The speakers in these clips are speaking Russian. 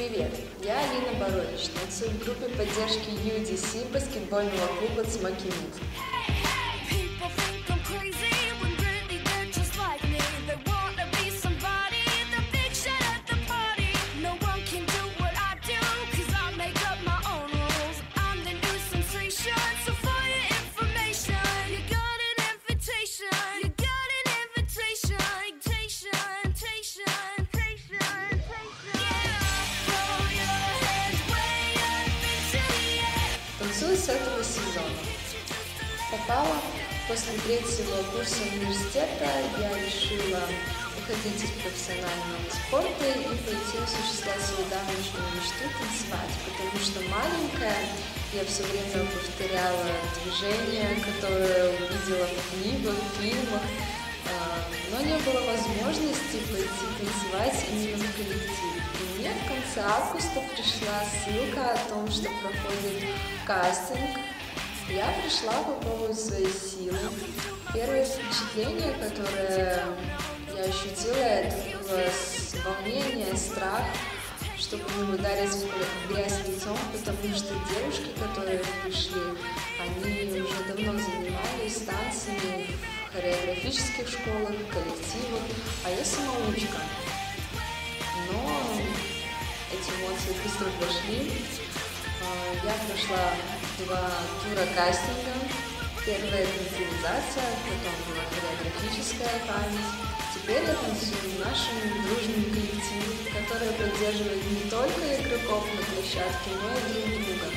Привет, я Алина Борович, танцую в группе поддержки UDC баскетбольного клуба Смоки Мид. С этого сезона. Попала после третьего курса университета, я решила уходить из профессионального спорта и пойти осуществлять свою давнишнюю мечту танцевать, потому что маленькая я все время повторяла движения, которые увидела в книгах, фильмах, а, но не было возможности пойти танцевать именно в коллектив. Мне в конце августа пришла ссылка о том, что проходит кастинг. Я пришла попробовать свои силы. Первое впечатление, которое я ощутила, это было волнение, страх, чтобы не ударить в грязь лицом, потому что девушки, которые пришли, они уже давно занимались танцами в хореографических школах, коллективах, а я самоучка. Но эти эмоции быстро прошли. А, Я прошла два тура кастинга. Первая это импровизация, потом была хореографическая память. Теперь я танцую в нашем дружном коллективе, который поддерживает не только игроков на площадке, но и друг друга.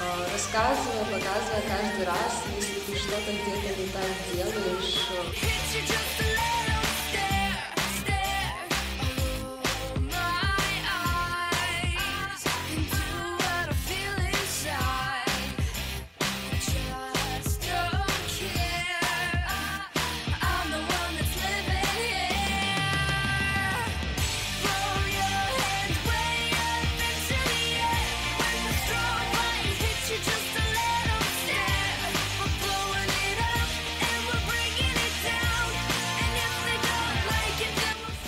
А, Рассказывая, показывая каждый раз, если ты что-то где-то не так делаешь,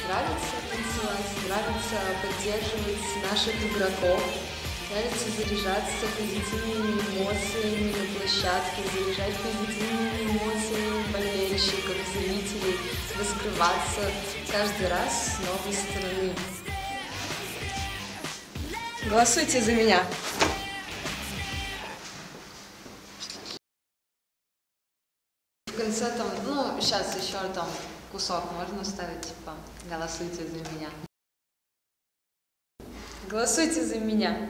Нравится танцевать, нравится поддерживать наших игроков, нравится заряжаться позитивными эмоциями на площадке, заряжать позитивными эмоциями болельщиков, зрителей, раскрываться каждый раз с новой стороны. Голосуйте за меня! В конце там, ну, сейчас еще там кусок можно вставить, типа, голосуйте за меня. Голосуйте за меня.